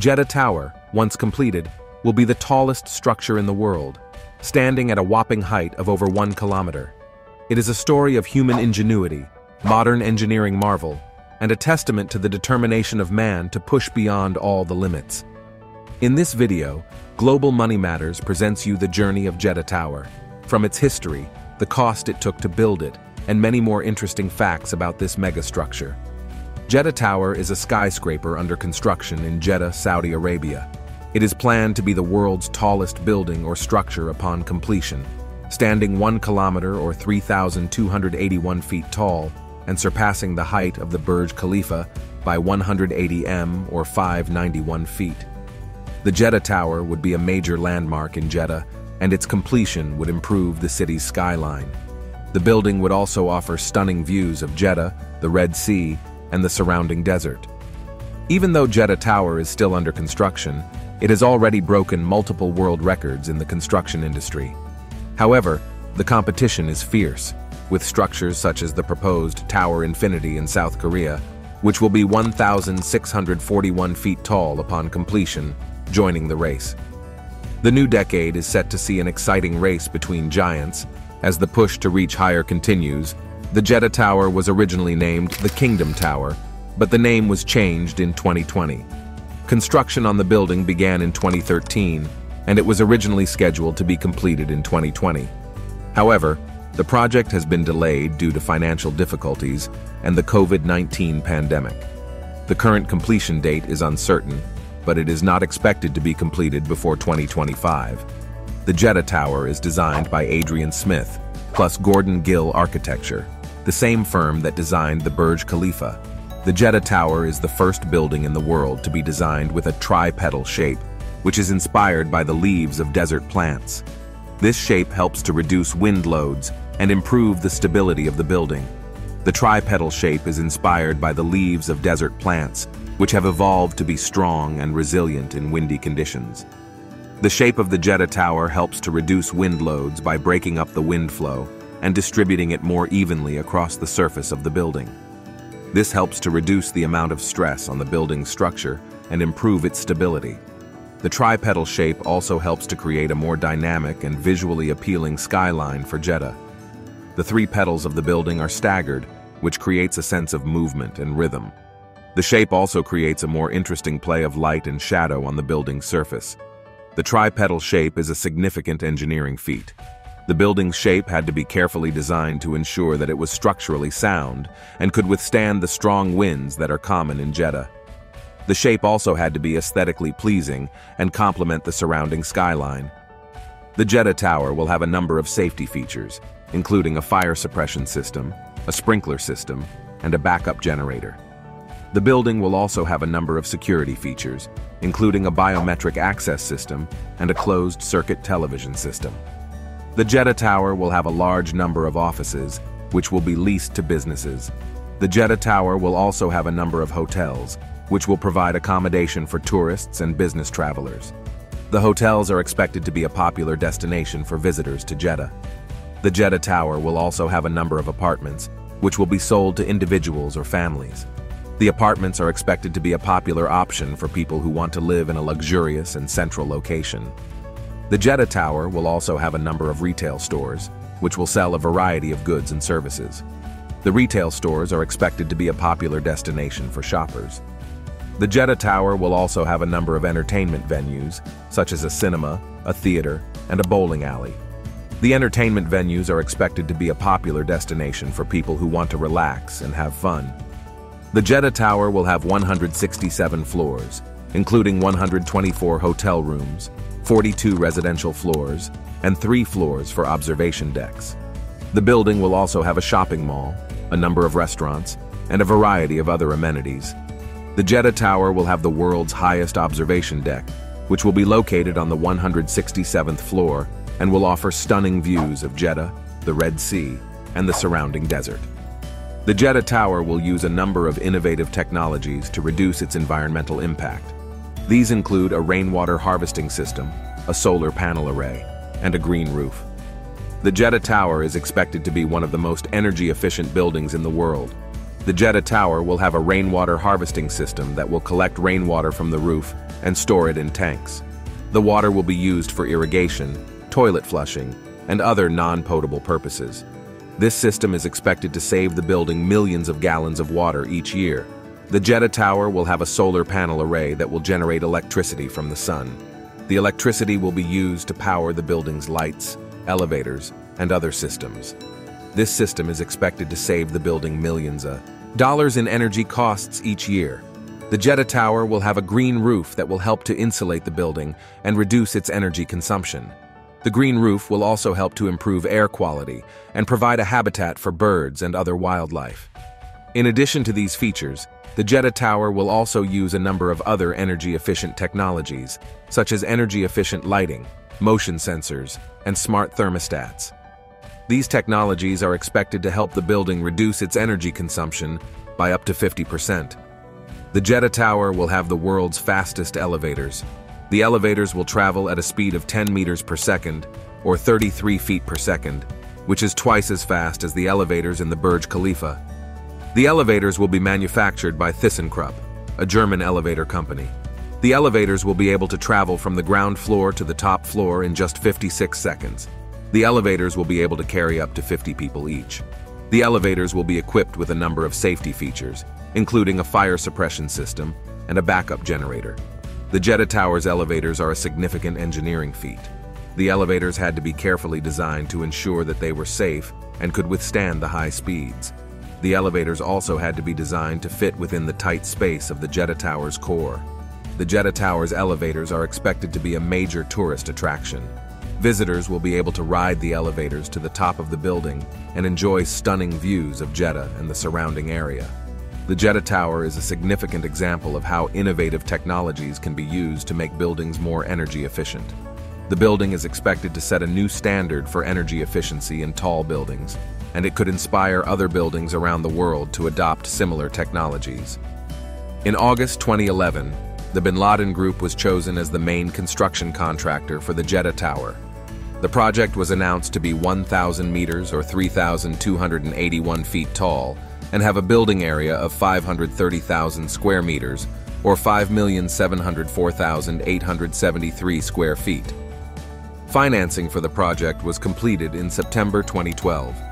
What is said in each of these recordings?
Jeddah Tower, once completed, will be the tallest structure in the world, standing at a whopping height of over one kilometer. It is a story of human ingenuity, modern engineering marvel, and a testament to the determination of man to push beyond all the limits. In this video, Global Money Matters presents you the journey of Jeddah Tower, from its history, the cost it took to build it, and many more interesting facts about this megastructure. Jeddah Tower is a skyscraper under construction in Jeddah, Saudi Arabia. It is planned to be the world's tallest building or structure upon completion, standing 1 kilometer or 3,281 feet tall and surpassing the height of the Burj Khalifa by 180 m or 591 feet. The Jeddah Tower would be a major landmark in Jeddah, and its completion would improve the city's skyline. The building would also offer stunning views of Jeddah, the Red Sea, and the surrounding desert. Even though Jeddah Tower is still under construction, it has already broken multiple world records in the construction industry. However, the competition is fierce, with structures such as the proposed Tower Infinity in South Korea, which will be 1,641 feet tall upon completion, joining the race. The new decade is set to see an exciting race between giants. As the push to reach higher continues, the Jeddah Tower was originally named the Kingdom Tower, but the name was changed in 2020. Construction on the building began in 2013, and it was originally scheduled to be completed in 2020. However, the project has been delayed due to financial difficulties and the COVID-19 pandemic. The current completion date is uncertain, but it is not expected to be completed before 2025. The Jeddah Tower is designed by Adrian Smith, plus Gordon Gill Architecture, the same firm that designed the Burj Khalifa. The Jeddah Tower is the first building in the world to be designed with a tri-petal shape, which is inspired by the leaves of desert plants. This shape helps to reduce wind loads and improve the stability of the building. The tri-petal shape is inspired by the leaves of desert plants, which have evolved to be strong and resilient in windy conditions. The shape of the Jeddah Tower helps to reduce wind loads by breaking up the wind flow and distributing it more evenly across the surface of the building. This helps to reduce the amount of stress on the building's structure and improve its stability. The tri-petal shape also helps to create a more dynamic and visually appealing skyline for Jeddah. The three petals of the building are staggered, which creates a sense of movement and rhythm. The shape also creates a more interesting play of light and shadow on the building's surface. The tri-petal shape is a significant engineering feat. The building's shape had to be carefully designed to ensure that it was structurally sound and could withstand the strong winds that are common in Jeddah. The shape also had to be aesthetically pleasing and complement the surrounding skyline. The Jeddah Tower will have a number of safety features, including a fire suppression system, a sprinkler system, and a backup generator. The building will also have a number of security features, including a biometric access system and a closed-circuit television system. The Jeddah Tower will have a large number of offices, which will be leased to businesses. The Jeddah Tower will also have a number of hotels, which will provide accommodation for tourists and business travelers. The hotels are expected to be a popular destination for visitors to Jeddah. The Jeddah Tower will also have a number of apartments, which will be sold to individuals or families. The apartments are expected to be a popular option for people who want to live in a luxurious and central location. The Jeddah Tower will also have a number of retail stores, which will sell a variety of goods and services. The retail stores are expected to be a popular destination for shoppers. The Jeddah Tower will also have a number of entertainment venues, such as a cinema, a theater, and a bowling alley. The entertainment venues are expected to be a popular destination for people who want to relax and have fun. The Jeddah Tower will have 167 floors, including 124 hotel rooms, 42 residential floors, and three floors for observation decks. The building will also have a shopping mall, a number of restaurants, and a variety of other amenities. The Jeddah Tower will have the world's highest observation deck, which will be located on the 167th floor and will offer stunning views of Jeddah, the Red Sea, and the surrounding desert. The Jeddah Tower will use a number of innovative technologies to reduce its environmental impact. These include a rainwater harvesting system, a solar panel array, and a green roof. The Jeddah Tower is expected to be one of the most energy-efficient buildings in the world. The Jeddah Tower will have a rainwater harvesting system that will collect rainwater from the roof and store it in tanks. The water will be used for irrigation, toilet flushing, and other non-potable purposes. This system is expected to save the building millions of gallons of water each year. The Jeddah Tower will have a solar panel array that will generate electricity from the sun. The electricity will be used to power the building's lights, elevators, and other systems. This system is expected to save the building millions of dollars in energy costs each year. The Jeddah Tower will have a green roof that will help to insulate the building and reduce its energy consumption. The green roof will also help to improve air quality and provide a habitat for birds and other wildlife. In addition to these features, the Jeddah Tower will also use a number of other energy-efficient technologies, such as energy-efficient lighting, motion sensors, and smart thermostats. These technologies are expected to help the building reduce its energy consumption by up to 50%. The Jeddah Tower will have the world's fastest elevators. The elevators will travel at a speed of 10 meters per second, or 33 feet per second, which is twice as fast as the elevators in the Burj Khalifa. The elevators will be manufactured by ThyssenKrupp, a German elevator company. The elevators will be able to travel from the ground floor to the top floor in just 56 seconds. The elevators will be able to carry up to 50 people each. The elevators will be equipped with a number of safety features, including a fire suppression system and a backup generator. The Jeddah Tower's elevators are a significant engineering feat. The elevators had to be carefully designed to ensure that they were safe and could withstand the high speeds. The elevators also had to be designed to fit within the tight space of the Jeddah Tower's core. The Jeddah Tower's elevators are expected to be a major tourist attraction. Visitors will be able to ride the elevators to the top of the building and enjoy stunning views of Jeddah and the surrounding area. The Jeddah Tower is a significant example of how innovative technologies can be used to make buildings more energy efficient. The building is expected to set a new standard for energy efficiency in tall buildings, and it could inspire other buildings around the world to adopt similar technologies. In August 2011, the Bin Laden Group was chosen as the main construction contractor for the Jeddah Tower, the project was announced to be 1,000 meters or 3,281 feet tall and have a building area of 530,000 square meters or 5,704,873 square feet. Financing for the project was completed in September 2012.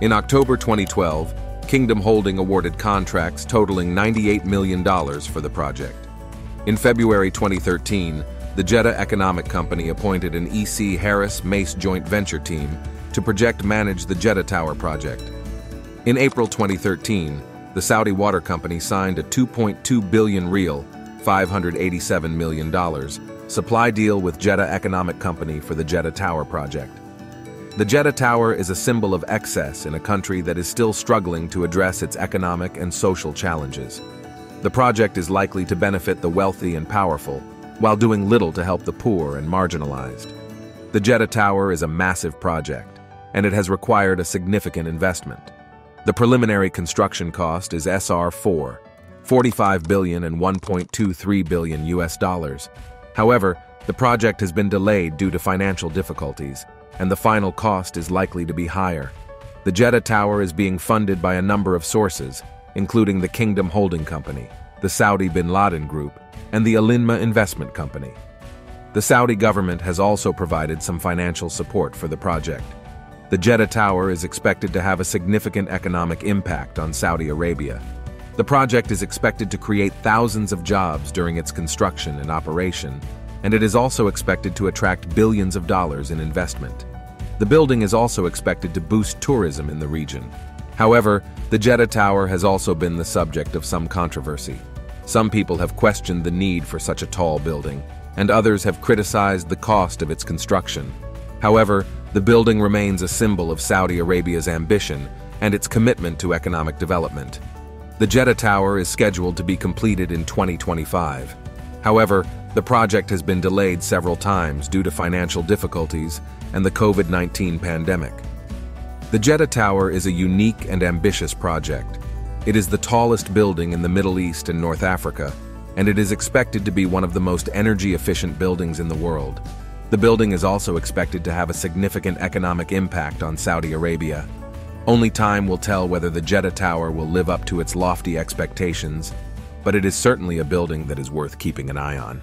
In October 2012, Kingdom Holding awarded contracts totaling $98 million for the project. In February 2013, the Jeddah Economic Company appointed an EC Harris Mace joint venture team to project manage the Jeddah Tower project. In April 2013, the Saudi Water Company signed a 2.2 billion real, $587 million, supply deal with Jeddah Economic Company for the Jeddah Tower project. The Jeddah Tower is a symbol of excess in a country that is still struggling to address its economic and social challenges. The project is likely to benefit the wealthy and powerful, while doing little to help the poor and marginalized. The Jeddah Tower is a massive project, and it has required a significant investment. The preliminary construction cost is SR4, 45 billion and 1.23 billion US dollars. However, the project has been delayed due to financial difficulties, and the final cost is likely to be higher. The Jeddah Tower is being funded by a number of sources, including the Kingdom Holding Company, the Saudi Bin Laden Group, and the Alinma Investment Company. The Saudi government has also provided some financial support for the project. The Jeddah Tower is expected to have a significant economic impact on Saudi Arabia. The project is expected to create thousands of jobs during its construction and operation, and it is also expected to attract billions of dollars in investment. The building is also expected to boost tourism in the region. However, the Jeddah Tower has also been the subject of some controversy. Some people have questioned the need for such a tall building, and others have criticized the cost of its construction. However, the building remains a symbol of Saudi Arabia's ambition and its commitment to economic development. The Jeddah Tower is scheduled to be completed in 2025. However, the project has been delayed several times due to financial difficulties and the COVID-19 pandemic. The Jeddah Tower is a unique and ambitious project, it is the tallest building in the Middle East and North Africa, and it is expected to be one of the most energy-efficient buildings in the world. The building is also expected to have a significant economic impact on Saudi Arabia. Only time will tell whether the Jeddah Tower will live up to its lofty expectations, but it is certainly a building that is worth keeping an eye on.